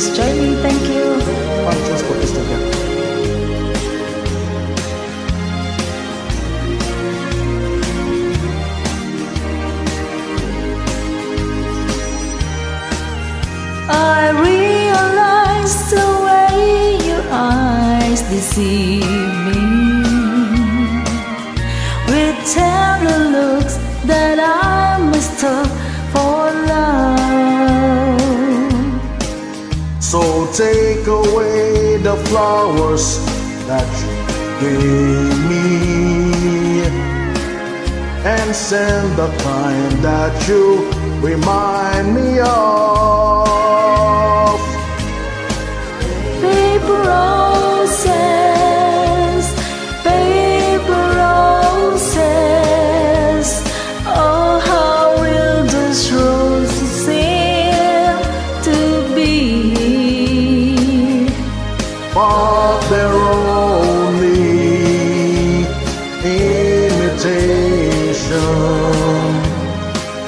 Just join me, thank you. Istorya? I realize the way your eyes deceive me with tender looks that I mistook for love. So take away the flowers that you gave me and send the kind that you remind me of.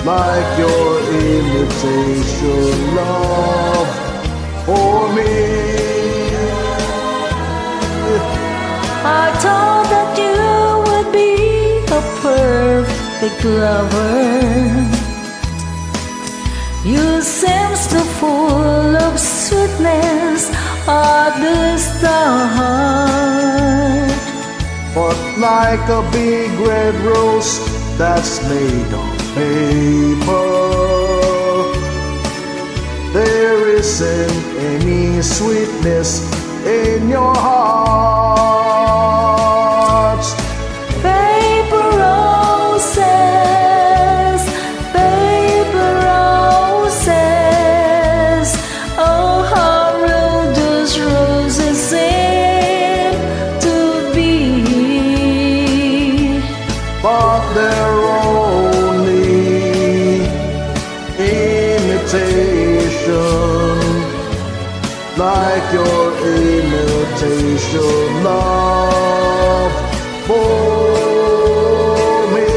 Like your imitation love for me. I thought that you would be a perfect lover. You seem so full of sweetness at the start. But like a big red rose that's made of paper, there isn't any sweetness in your heart. Paper roses, paper roses. Oh, how those roses seem to be. but they're like your imitation love for me.